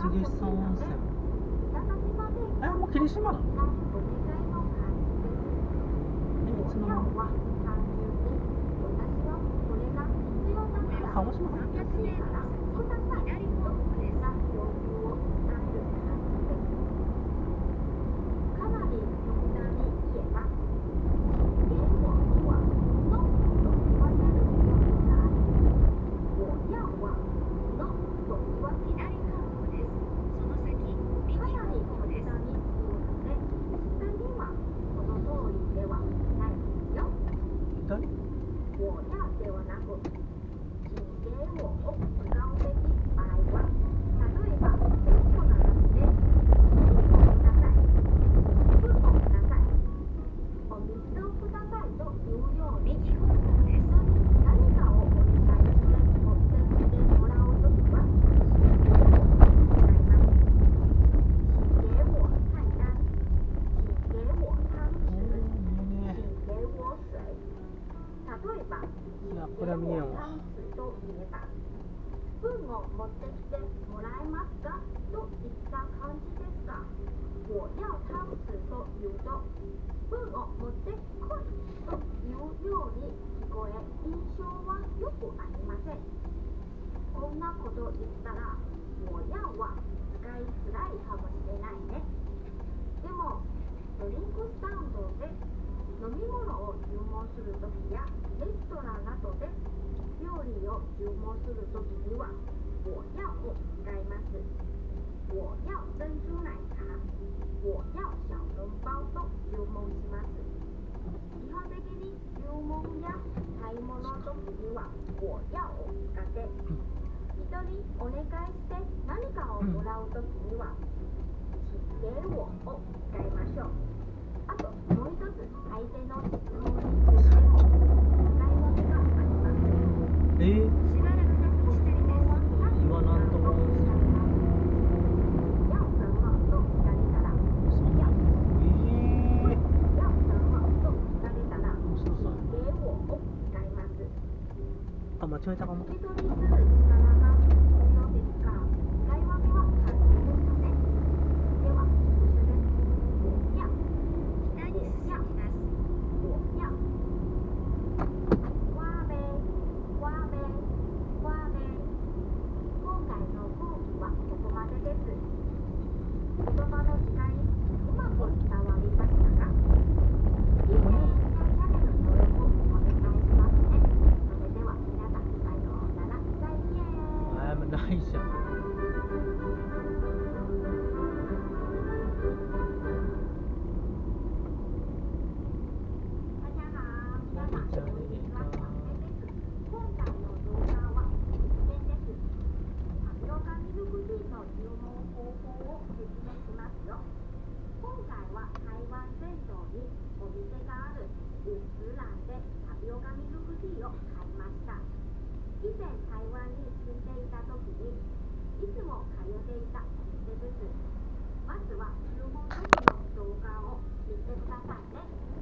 杉山温泉えもう霧島なの？えいつの間鹿児島。というように、かをお伝えして持ってきてもらうときは、請给我を使います。请给我菜单。请给我汤匙。いいね请给我水。例えば、いやこれは見えんわと言えば、文を持ってきてもらえますかといった感じですが、我要汤匙と言うと、文を持ってこいというように聞こえ、印象は良くありません。こんなこと言ったら、我要は使いづらいかもしれないね。でも、ドリンクスタンドで飲み物を注文するときやレストランなどで料理を注文するときには我要を使います。我要珍珠奶茶我要小笼包と注文します。基本的に注文や買い物のときには我要を使って人にお願いして何かをもらうときには請给我を使いましょう。え？ー、しばらくなく質問は何今なんとも。にいつも通っていたお店です。まずは注文時の動画を見てくださいね。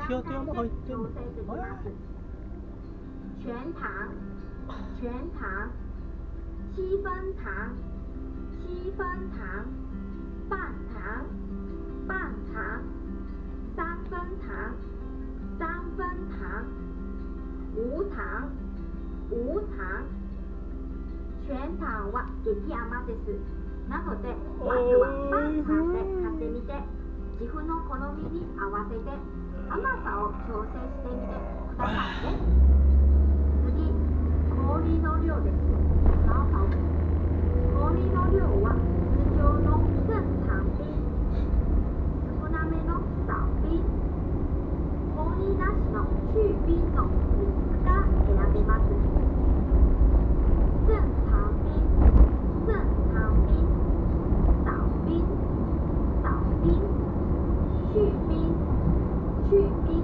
5段階で調整できます全糖全糖七分糖七分糖半糖半糖三分糖三分糖無糖無糖全糖は激甘ですなのでまずは半糖で買ってみて自分の好みに合わせて 甘さを調整してみてくださいね。次氷の量です。好好氷の量は通常の正常瓶少なめの少瓶氷なしの中瓶の3つが選べます正常瓶正常瓶少瓶少瓶中瓶中瓶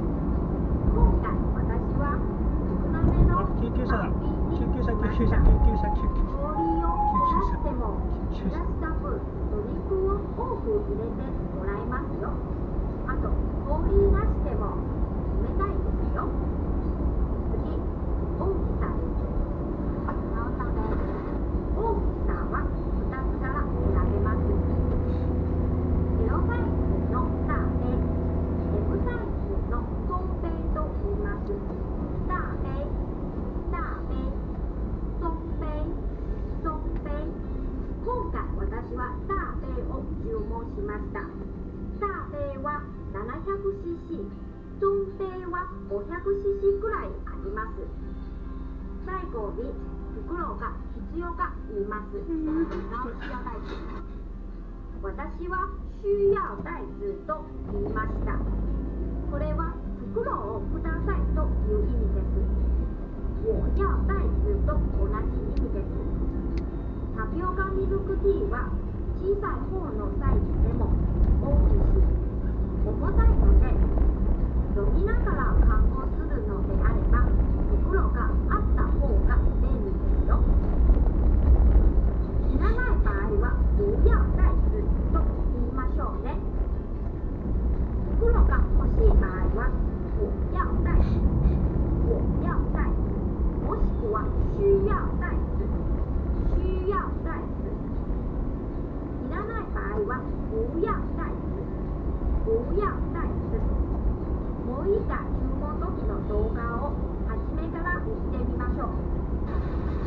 今回私は少なめのあ救急車だ少瓶に救急車しま救急車した救急車救急車氷を減らしても減らした分ドリンクを多く入れてもらいますよ。あと氷なしでも冷たいですよ次大きさですそのため大きさは2つから選べます L サイズの大杯 M サイズの中杯と言います大杯大杯中杯中杯今回私は大杯を注文しました大杯は 700cc 中杯は 500cc くらいあります。最後に袋が必要が言います。直し要袋私は需要袋子と言いました。これは袋をくださいという意味です。我要袋子と同じ意味です。タピオカミルクティーは小さい方のサイズでも大きいし重たいので飲みながら観光するのであれば袋があった方が便利ですよ。いらない場合は不要袋子と言いましょうね。袋が欲しい場合は我要袋子我要袋子もしくは需要袋子需要袋子いらない場合は不要袋子不要袋子た注文時の動画を初めから押してみましょう。